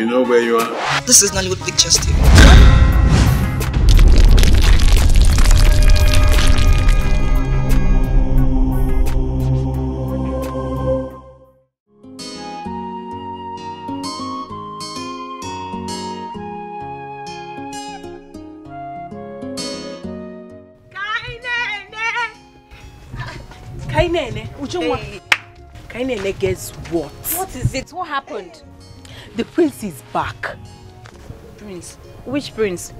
You know where you are? This is Nollywood Pictures TV. Kainene, Ujunwa. Kainene, guess what? What is it? What happened? The prince is back. Prince? Which prince?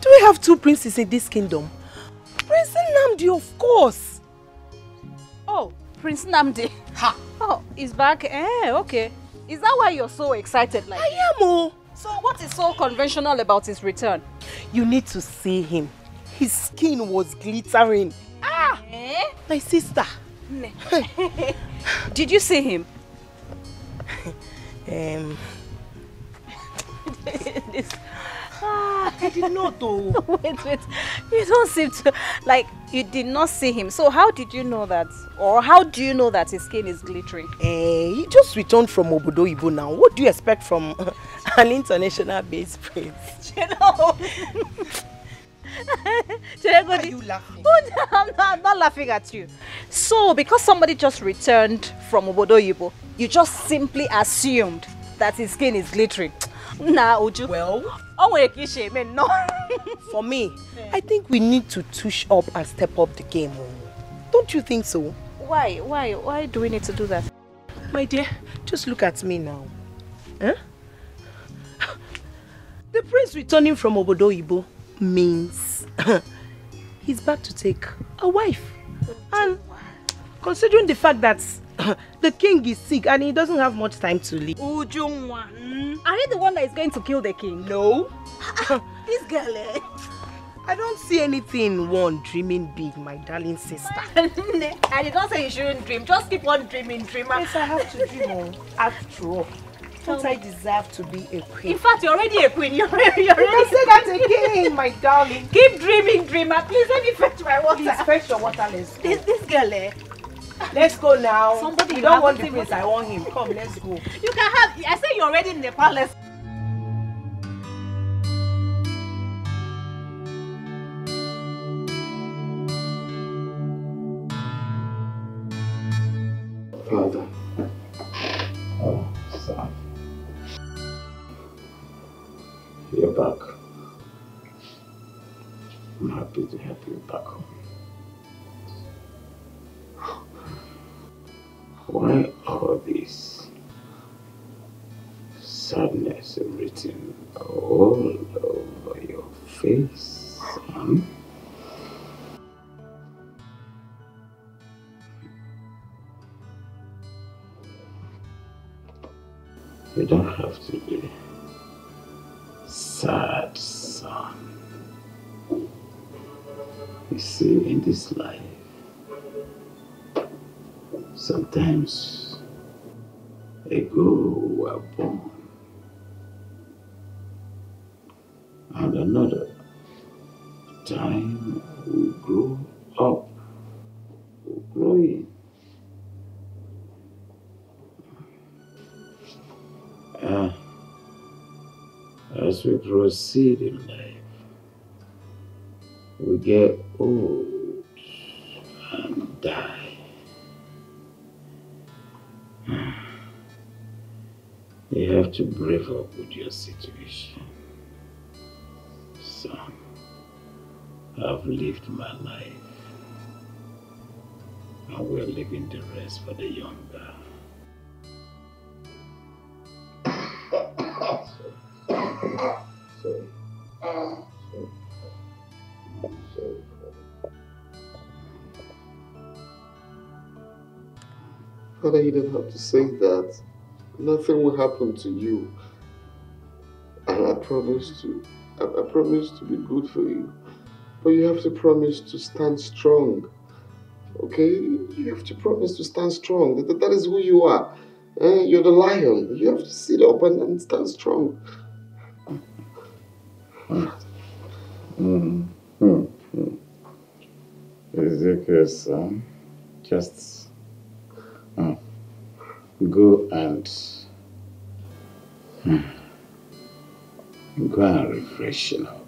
Do we have two princes in this kingdom? Prince Nnamdi, of course. Oh, Prince Nnamdi. Ha. Oh, he's back. Eh, okay. Is that why you're so excited like I am, oh. So what is so conventional about his return? You need to see him. His skin was glittering. Ah! Eh? My sister. Did you see him? Um, this, ah, I did not though. wait, wait. You don't seem to like you did not see him. So how did you know that? Or how do you know that his skin is glittering? Eh, he just returned from Obodo Oyibo now. What do you expect from an international based prince? You know. Why are you laughing? Oh, I'm not, I'm not laughing at you. So, because somebody just returned from Obodo Oyibo, you just simply assumed that his skin is glittering. Nah, Uju. Well, Oh, wait, Kishe, man, no. for me, I think we need to touch up and step up the game. oh. Don't you think so? Why? Why? Why do we need to do that? My dear, just look at me now. Huh? Eh? The prince returning from Obodo Oyibo means he's back to take a wife. And considering the fact that the king is sick and he doesn't have much time to live. Ujunwa. Are you the one that is going to kill the king? No. This girl, eh? I don't see anything one dreaming big, my darling sister. I did not say you shouldn't dream. Just keep on dreaming, dreamer. Yes, I have to dream on. After all, don't I deserve to be a queen? In fact, you're already a queen. You're already, you're You already say that again, my darling. Keep dreaming, dreamer. Please let me fetch my water. Please fetch your water, let's go. This, this girl, eh? Let's go now. Somebody you you don't want the prince, I want him. Come, let's go. You can have. I say you're already in the palace. Father. Happy to have you back home. Why all this sadness written all over your face, sometimes a girl were born and another time we grow up, we growing. Uh, as we proceed in life, we get old to brave up with your situation. Son, I've lived my life, and we're leaving the rest for the younger. Father, you don't have to say that. Nothing will happen to you. And I promise to, I, I promise to be good for you. But you have to promise to stand strong. Okay? You have to promise to stand strong. That, that is who you are. Eh? You're the lion. You have to sit up and, and stand strong. Mm. Mm. Mm. Ezekiel, son, just uh, go and Hmm. Go and refreshen up.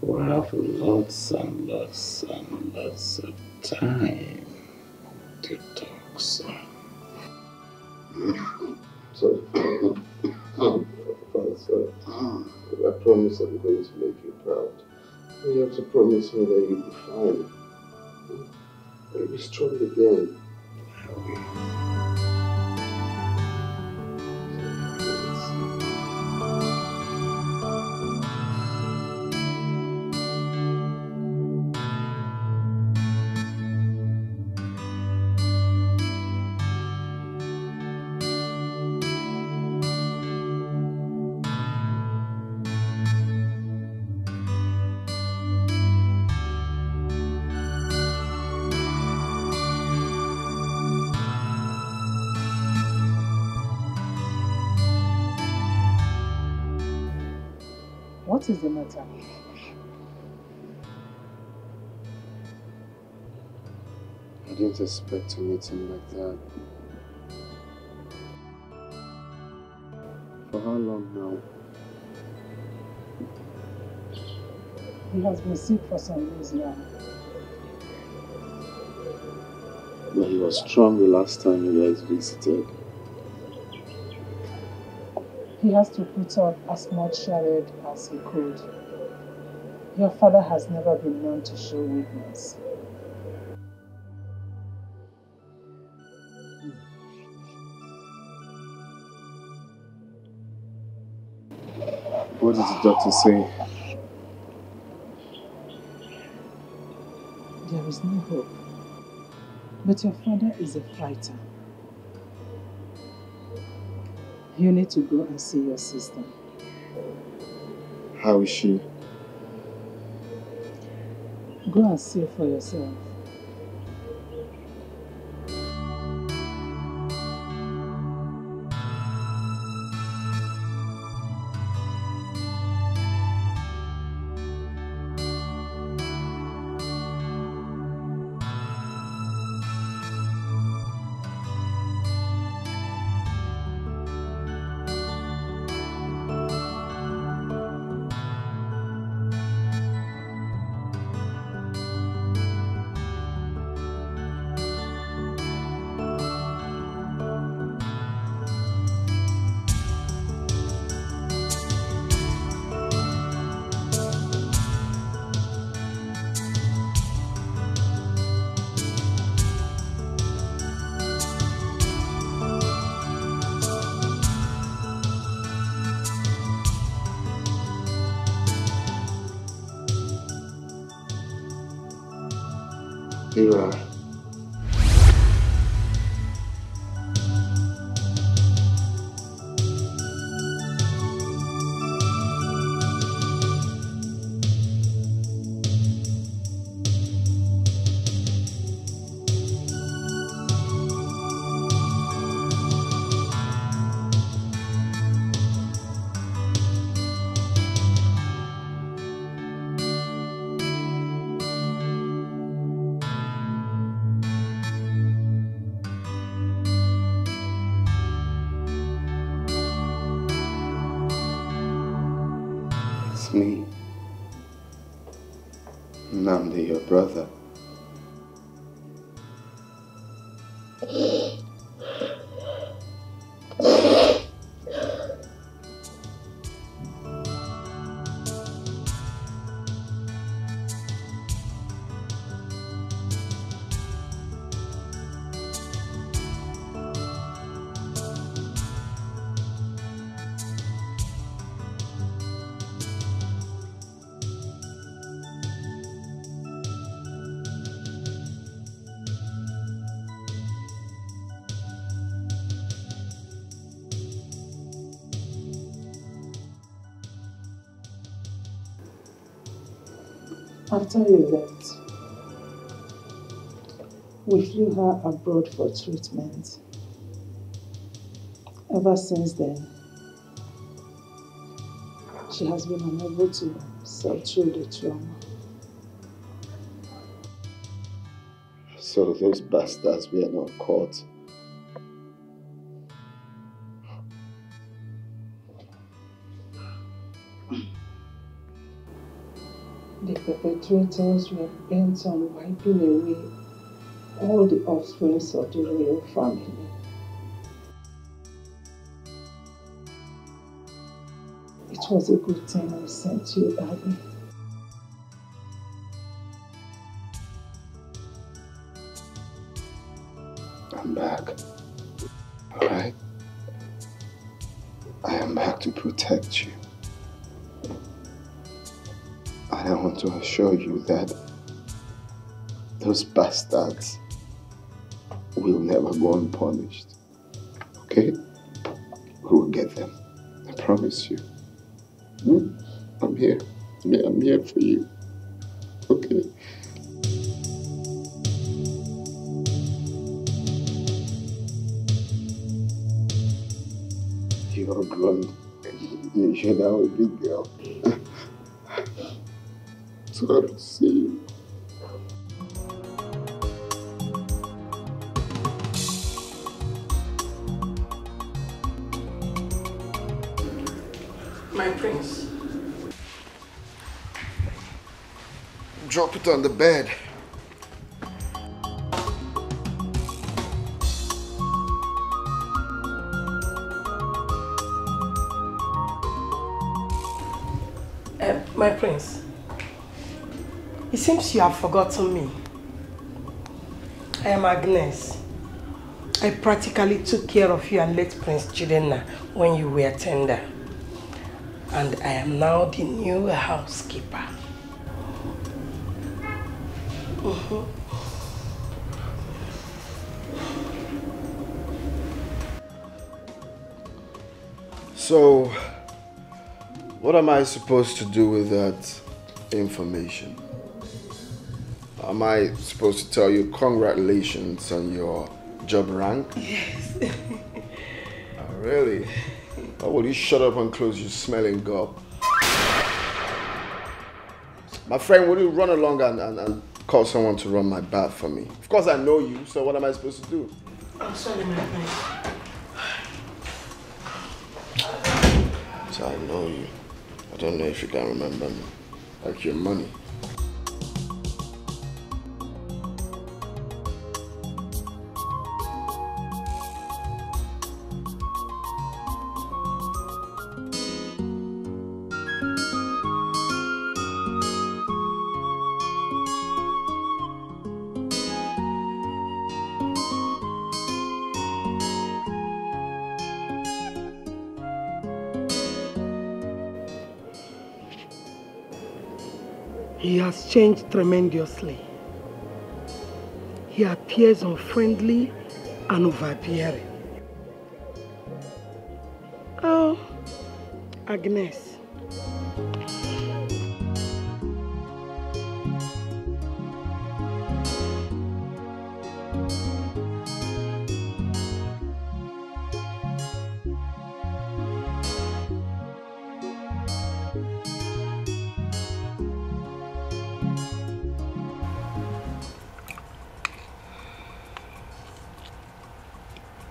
We'll have lots and lots and lots of time to talk. So, Father, sir, I promise I'm going to make you proud. You have to promise me that you'll be fine. You'll be strong again. What is I didn't expect to meet him like that. For how long now? He has been sick for some years now. But he was strong the last time you guys visited. He has to put up as much charade as he could. Your father has never been known to show weakness. What did the doctor say? There is no hope. But your father is a fighter. You need to go and see your sister. How is she? Go and see for yourself. Ira. It's Yeah. After you left, we flew her abroad for treatment. Ever since then, she has been unable to sail through the trauma. So those bastards were not caught. The perpetrators were bent on wiping away all the offsprings of the royal family. It was a good thing we sent you, Abby. That those bastards will never go unpunished. Okay? We will get them. I promise you. Hmm? I'm here. I'm here- for you. Okay? You're grown. You- You're now a big girl. So happy to see you. My prince. Drop it on the bed. Uh, my prince. Seems you have forgotten me. I am Agnes. I practically took care of you and late Prince Jidenna when you were tender. And I am now the new housekeeper. Mhm. So, what am I supposed to do with that information? Am I supposed to tell you congratulations on your job rank? Yes. Oh, really? Or will you shut up and close your smelling gob? My friend, will you run along and, and, and call someone to run my bath for me? Of course I know you, so what am I supposed to do? I'm sorry, my friend. So I know you. I don't know if you can remember me. Like your money. Changed tremendously. He appears unfriendly and overbearing. Oh, Agnes.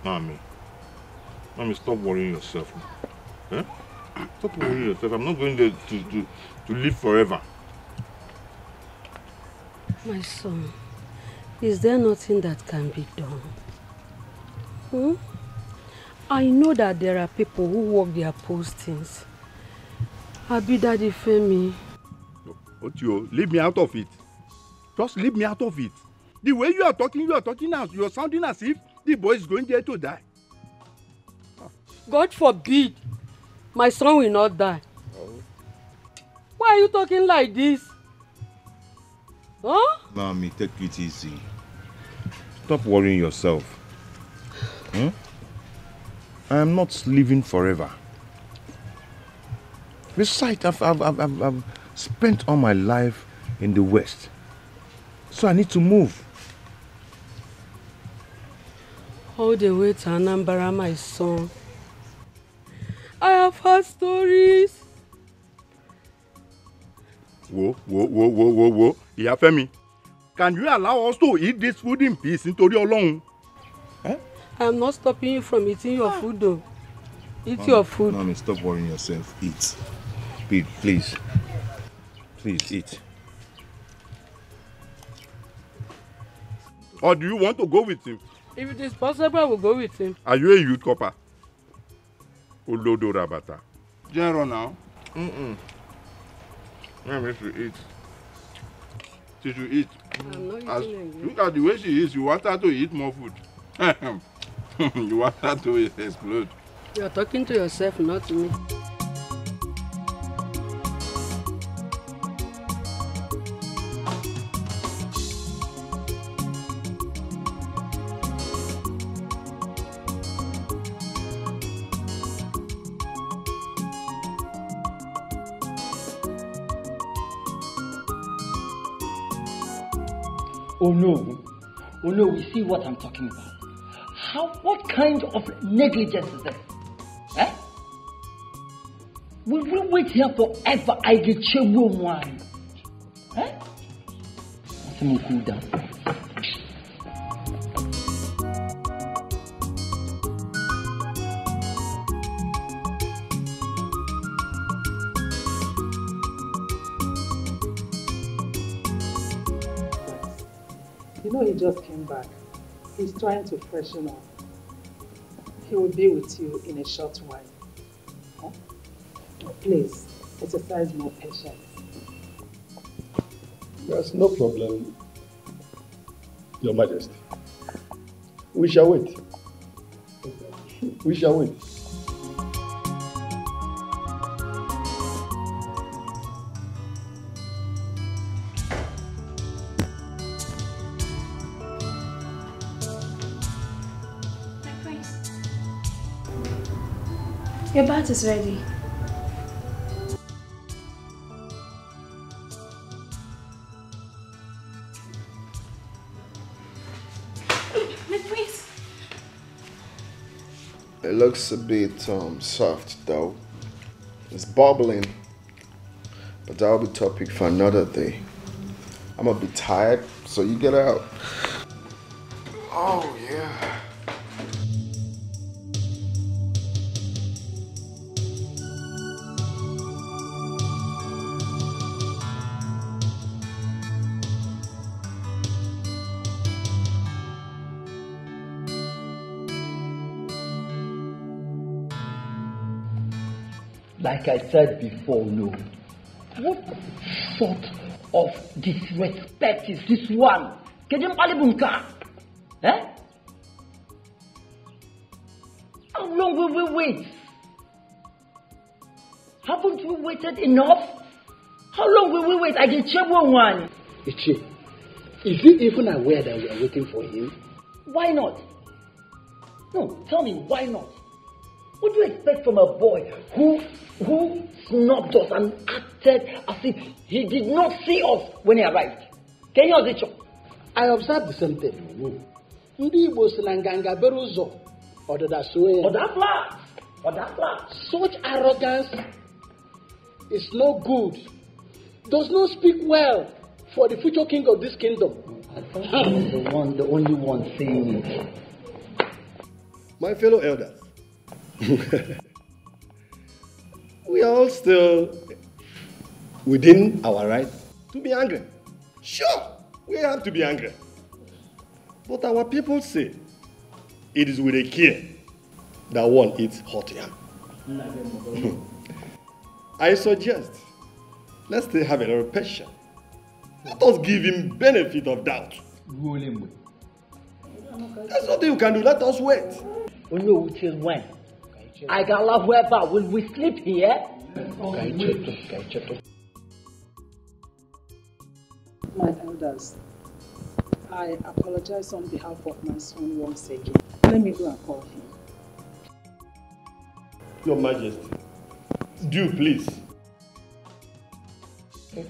Mommy. Mommy, stop worrying yourself. Eh? Stop worrying yourself. I'm not going there to, to, to live forever. My son, is there nothing that can be done? Hmm? I know that there are people who work their postings. Abi Daddy Femi. Otio, leave me out of it. Just leave me out of it. The way you are talking, you are talking now. You are sounding as if the boy is going there to die. God forbid my son will not die. Why are you talking like this? Huh? Mommy, take it easy. Stop worrying yourself. Hmm? I am not living forever. Besides, I've, I've, I've, I've, I've spent all my life in the West. So I need to move. All the way to Anambra, my son. I have heard stories. Whoa, whoa, whoa, whoa, whoa, whoa. Ìyá Fẹ́mi, can you allow us to eat this food in peace nítorí Ọlọ́run? I am not stopping you from eating your food though. Eat your food. Mommy, stop worrying yourself. Eat. Pete, please. Please eat. Or do you want to go with him? If it is possible, I will go with him. Are you a youth copper? Olodo Rabata. General now. Mm-mm. Let me to eat. She should eat. I'm not As, eating again. look at the way she is. You want her to eat more food. you want her to explode. You are talking to yourself, not to me. Oh no, we see what I'm talking about. How, what kind of negligence is this? Eh? Will we wait here forever? I get chewu one. Eh? Let me cool down. Know he just came back. He's trying to freshen up. He will be with you in a short while. Huh? Please, exercise more patience. There's no problem, Your Majesty. We shall wait. We shall wait. Your bath is ready. My prince. It looks a bit um, soft though. It's bubbling. But that'll be topic for another day. I'm gonna be tired, so you get out. Oh Like I said before, no. What sort of disrespect is this one? Kedim Alibunka? Eh? How long will we wait? Haven't we waited enough? How long will we wait? I can check one one. Ichi, is he even aware that we are waiting for him? Why not? No, tell me why not? What do you expect from a boy who who snubbed us and acted as if he did not see us when he arrived? Can you understand? I observed the same thing. Ndị Igbo si na nganga bere ụzọ ọdịda so ya. Ọdafla! Ọdafla! Such arrogance is no good. Does not speak well for the future king of this kingdom. I thought I was the one, the only one saying it. My fellow elders, we are all still within our right to be angry. Sure, we have to be angry. But our people say it is with a care that one eats hot yam. I suggest let's still have a little patience. Let us give him benefit of doubt. There's nothing you can do. Let us wait. We know which is when. I can laugh wherever. Will we sleep here? My elders, I apologize on behalf of my son once again. Let me go and call him. Your Majesty, do please.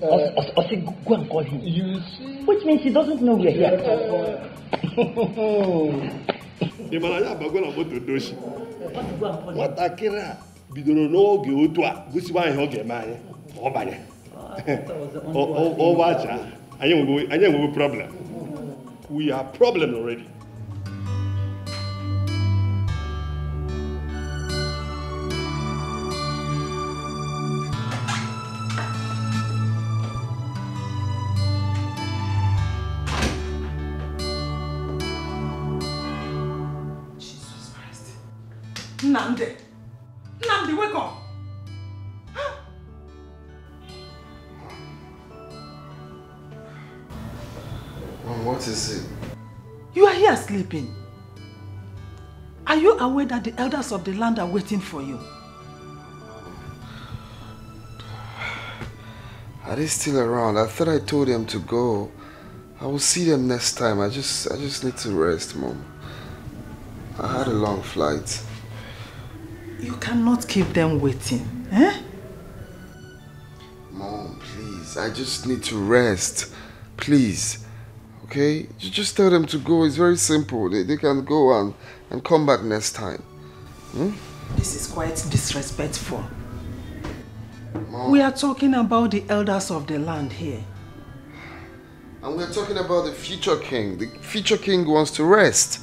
Or, or, or say, go and call him. You see? Which means he doesn't know we're here. Oh, Ị mara ya abago na moto doshi nwatakịrị a bidoro n'oge otu a gosiwa ihe ọ ga-eme anyị ma ọ banye ọwacha anyị anyị enwego problem we are problem already you aware that the elders of the land are waiting for you? Are they still around? I thought I told them to go. I will see them next time. I just I just need to rest, Mom. I had a long flight. You cannot keep them waiting. Eh? Mom, please. I just need to rest. Please. Okay? You just tell them to go. It's very simple. They, they can go and, and come back next time. Hmm? This is quite disrespectful. We are talking about the elders of the land here. And we're talking about the future king. The future king wants to rest.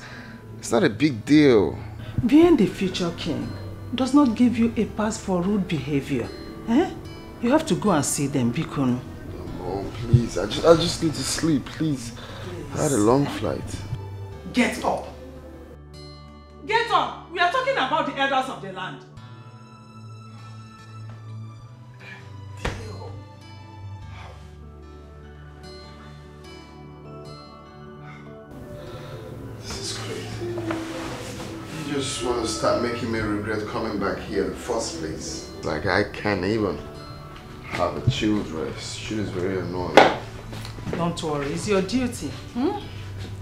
It's not a big deal. Being the future king does not give you a pass for rude behavior. Eh? You have to go and see them, Bikunu. Oh, please. I just, I just need to sleep, please. I had a long flight. Get up. Get up. We are talking about the elders of the land. This is crazy. You just want to start making me regret coming back here in the first place. Like I can't even have a chilled rest. Shit is very annoying. Don't worry, it's your duty. Hmm?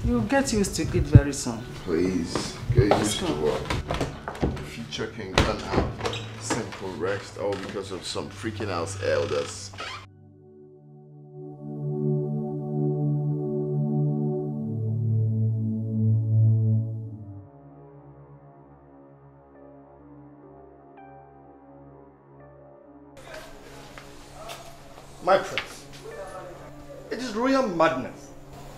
You'll get used to it very soon. Please, get used to what? Future king can't have simple rest all because of some freaking house elders. My prince, royal madness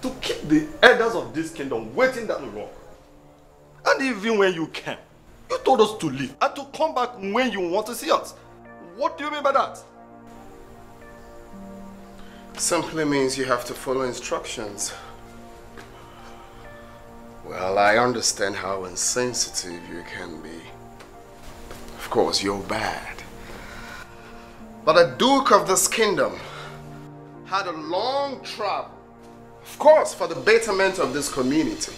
to keep the elders of this kingdom waiting that long. And even when you came, you told us to leave and to come back when you want to see us. What do you mean by that? Simply means you have to follow instructions. Well, I understand how insensitive you can be. Of course, you're bad. But a Duke of this kingdom had a long travel, of course, for the betterment of this community.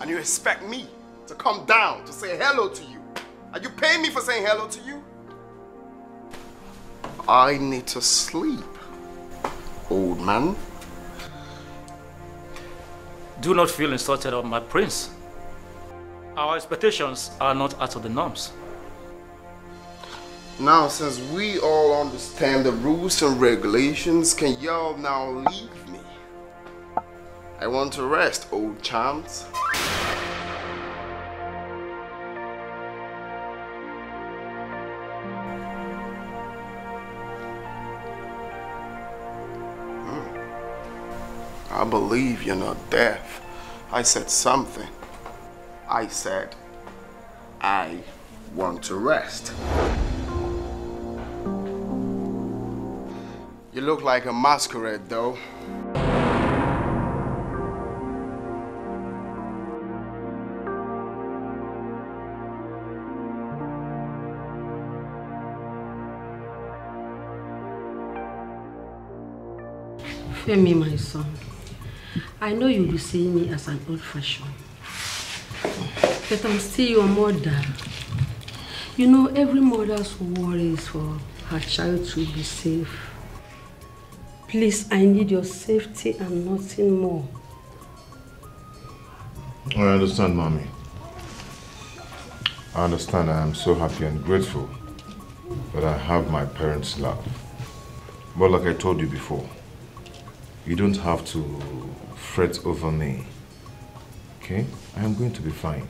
And you expect me to come down to say hello to you. Are you paying me for saying hello to you? I need to sleep, old man. Do not feel insulted of my prince. Our expectations are not out of the norms. Now, since we all understand the rules and regulations, can y'all now leave me? I want to rest, old chums. Hmm. I believe you're not deaf. I said something. I said, I want to rest. You look like a masquerade, though. Femi, my son, I know you'll be seeing me as an old fashion, but I'm still your mother. You know, every mother's worries for her child to be safe. Please, I need your safety and nothing more. I understand, mommy. I understand. I am so happy and grateful that I have my parents' love. But like I told you before, you don't have to fret over me. Okay? I am going to be fine.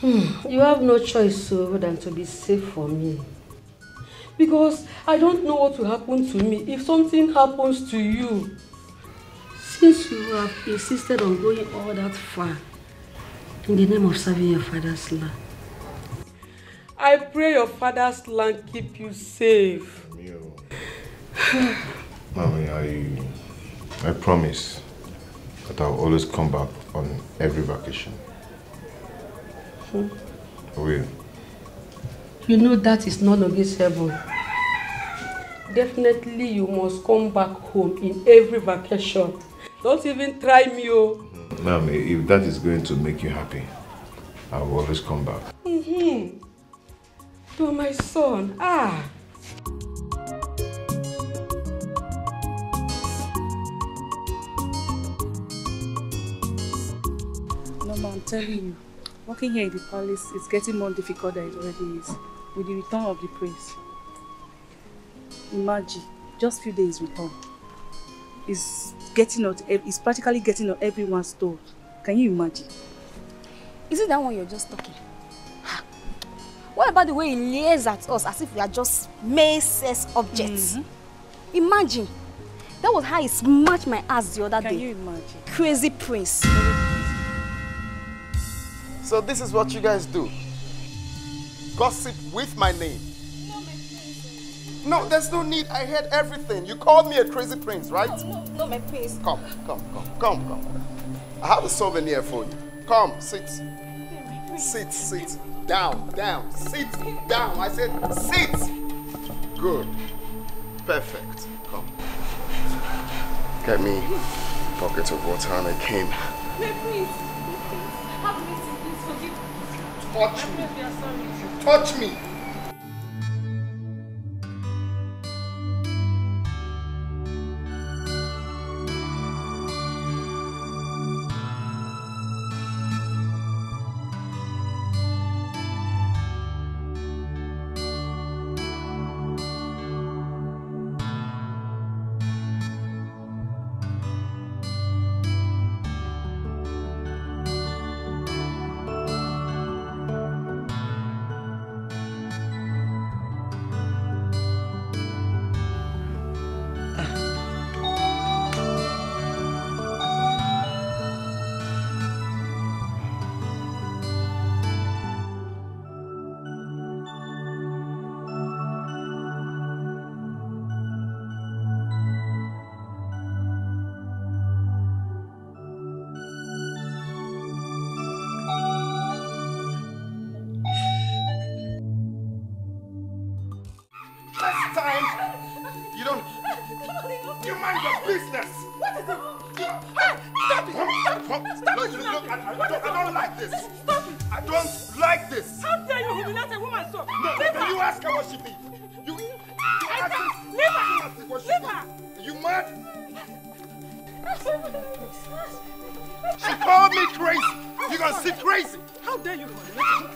Hmm, you have no choice so than to be safe for me. Because I don't know what will happen to me if something happens to you. Since you have insisted on going all that far in the name of serving your father's land, I pray your father's land keep you safe. Mommy, I, I promise that I'll always come back on every vacation. Hmm. I will. You know that is none against heaven. Definitely you must come back home in every vacation. Don't even try me, oh. Ma'am, if that is going to make you happy, I will always come back. Mm-hmm. To my son. Ah. No, ma, I'm telling you, working here in the palace is getting more difficult than it already is with the return of the prince. Imagine, just few days return. Is getting on, is practically getting on everyone's toes. Can you imagine? Is it that one you're just talking? Ha. What about the way he leers at us as if we are just mere sex objects? Imagine. That was how he smashed my ass the other Can day. you imagine? Crazy prince. So this is what you guys do. Gossip with my name. No, there's no need. I heard everything. You called me a crazy prince, right? No, no, my prince. Come, come, come, come, come. I have a souvenir for you. Come, sit. Sit, sit. Down, down. Sit down. I said sit. Good. Perfect. Come. Get me a bucket of water and a cane. My prince. Have mercy, please forgive me. Touch me. Touch me. Business. What is it? Stop it! Stop it! Stop it! Look, I, I, I, don't, I don't like this. Stop it! I don't like this. How dare you humiliate a woman so? No, Leave no, her. you ask her what she needs. You, you ask her. Leave her. You what she Leave needs. her. You mad? She called me crazy. You gonna sit crazy? How dare you? Mama,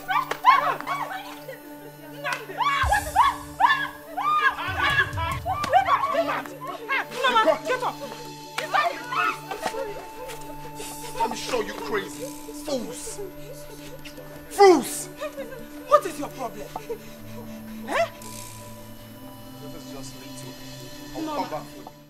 Me show you're crazy. Fools. Fools. What is your problem? Eh? This is just little. I'll No, come back for you.